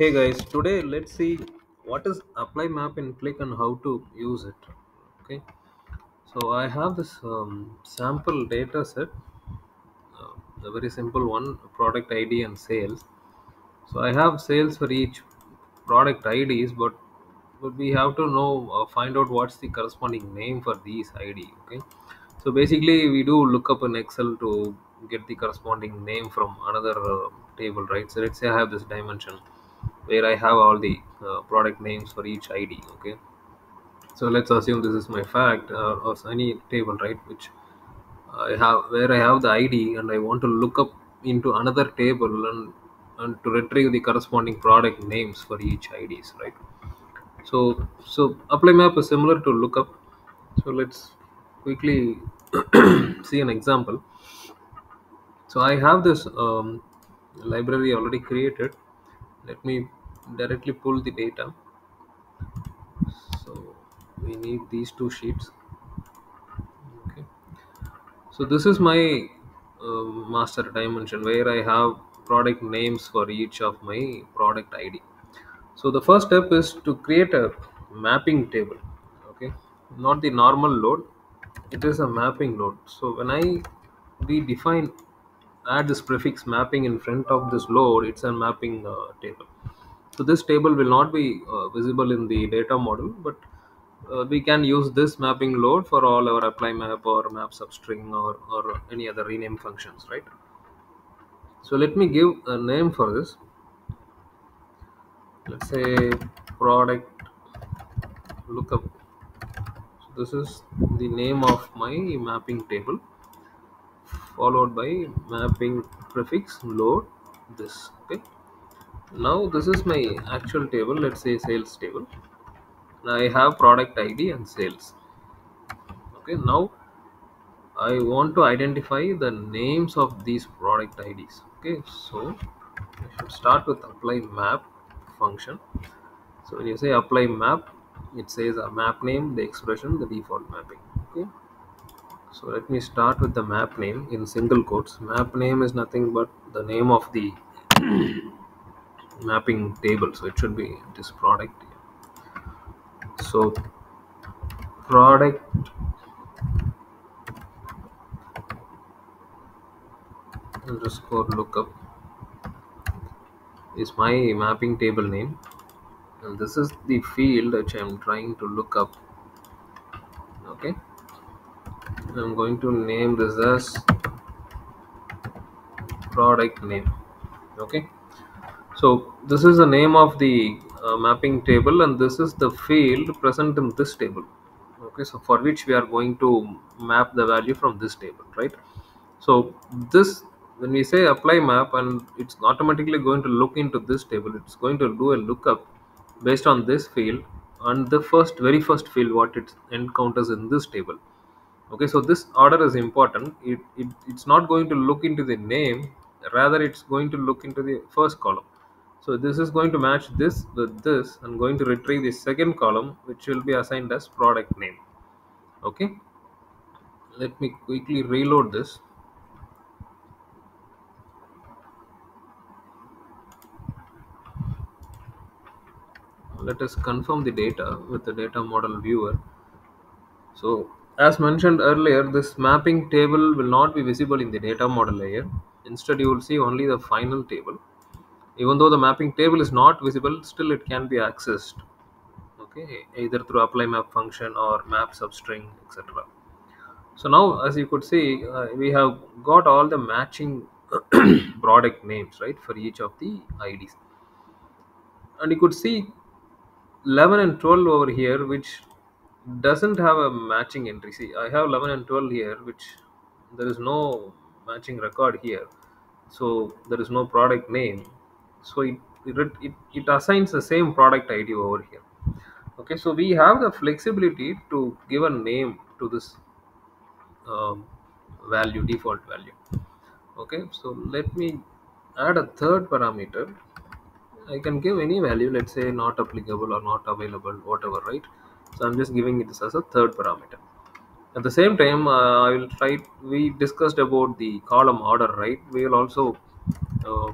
Hey guys, today let's see what is apply map in Qlik and how to use it. Okay, so I have this um, sample data set, uh, a very simple one product ID and sales. So I have sales for each product IDs, but but we have to know uh, find out what's the corresponding name for these ID. Okay, so basically we do look up in Excel to get the corresponding name from another uh, table, right? So let's say I have this dimension where I have all the uh, product names for each ID. Okay, so let's assume this is my fact uh, or any table, right? Which I have where I have the ID and I want to look up into another table and and to retrieve the corresponding product names for each IDs, right? So so apply map is similar to lookup. So let's quickly see an example. So I have this um, library already created. Let me directly pull the data. So we need these two sheets. Okay. So this is my uh, master dimension where I have product names for each of my product ID. So the first step is to create a mapping table. Okay, not the normal load. It is a mapping load. So when I we define add this prefix mapping in front of this load, it's a mapping uh, table. So this table will not be uh, visible in the data model, but uh, we can use this mapping load for all our apply map or map substring or, or any other rename functions, right? So let me give a name for this. Let's say product lookup. So this is the name of my mapping table followed by mapping prefix load this. Okay. Now this is my actual table. Let's say sales table. now I have product ID and sales. Okay. Now I want to identify the names of these product IDs. Okay, so I should start with apply map function. So when you say apply map, it says a map name, the expression, the default mapping. Okay, so let me start with the map name in single quotes. Map name is nothing but the name of the mapping table, so it should be this product. So product underscore lookup is my mapping table name and this is the field which I'm trying to look up okay I'm going to name this as product name okay? So this is the name of the uh, mapping table and this is the field present in this table okay? So for which we are going to map the value from this table right? So this when we say apply map and it's automatically going to look into this table it's going to do a lookup based on this field and the first very first field what it encounters in this table okay so this order is important. It, it it's not going to look into the name rather it's going to look into the first column. So this is going to match this with this and going to retrieve the second column which will be assigned as product name. Okay? Let me quickly reload this. Let us confirm the data with the data model viewer. So as mentioned earlier this mapping table will not be visible in the data model layer. Instead you will see only the final table. Even though the mapping table is not visible still it can be accessed okay either through apply map function or map substring etc so now as you could see uh, we have got all the matching product names right for each of the ids and you could see 11 and 12 over here which doesn't have a matching entry. See i have 11 and 12 here which there is no matching record here. So there is no product name. So it it, it, it assigns the same product id over here. Okay so we have the flexibility to give a name to this um, value default value. Okay so let me add a third parameter. I can give any value, let's say not applicable or not available, whatever, right? So I'm just giving it this as a third parameter. At the same time, uh, I will try. We discussed about the column order, right? We will also uh,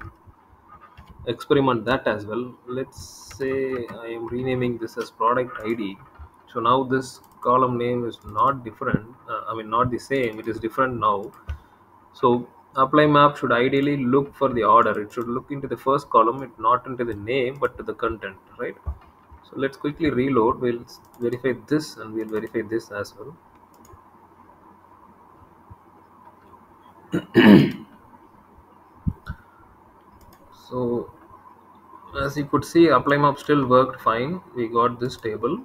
experiment that as well. Let's say I am renaming this as product ID. So now this column name is not different. Uh, I mean, not the same. It is different now. So apply map should ideally look for the order. It should look into the first column, it not into the name, but to the content, right? So let's quickly reload. We'll verify this and we'll verify this as well. So as you could see, apply map still worked fine. We got this table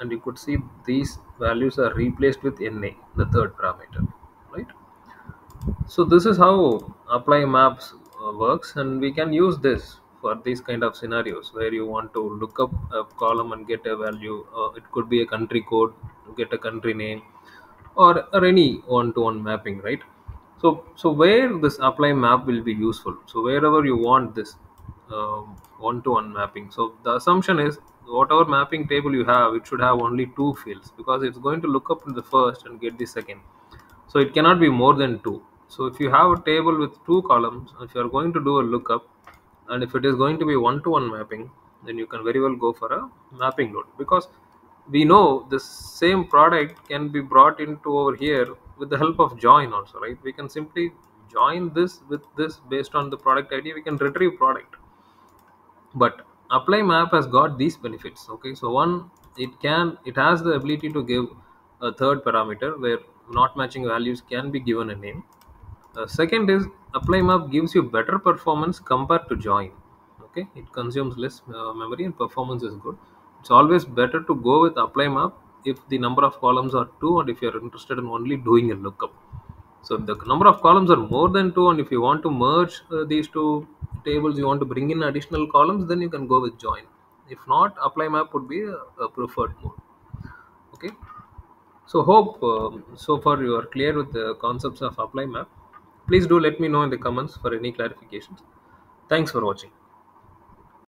and you could see these values are replaced with NA, the third parameter, right? So this is how apply maps uh, works, and we can use this for these kind of scenarios where you want to look up a column and get a value. Uh, it could be a country code, to get a country name, or, or any one-to-one mapping, right? So so where this apply map will be useful. So wherever you want this um, one-to-one mapping. So the assumption is whatever mapping table you have, it should have only two fields because it's going to look up the first and get the second so it cannot be more than two so if you have a table with two columns if you are going to do a lookup and if it is going to be one-to-one mapping then you can very well go for a mapping load because we know the same product can be brought into over here with the help of join also right? We can simply join this with this based on the product id we can retrieve product. But apply map has got these benefits okay? So one it can it has the ability to give a third parameter where not matching values can be given a name. The second is apply map gives you better performance compared to join okay it consumes less uh, memory and performance is good it's always better to go with apply map if the number of columns are two and if you're interested in only doing a lookup so if the number of columns are more than two, and if you want to merge uh, these two tables, you want to bring in additional columns, then you can go with join. If not, apply map would be a, a preferred mode. Okay. So hope um, so far you are clear with the concepts of apply map. Please do let me know in the comments for any clarifications. Thanks for watching.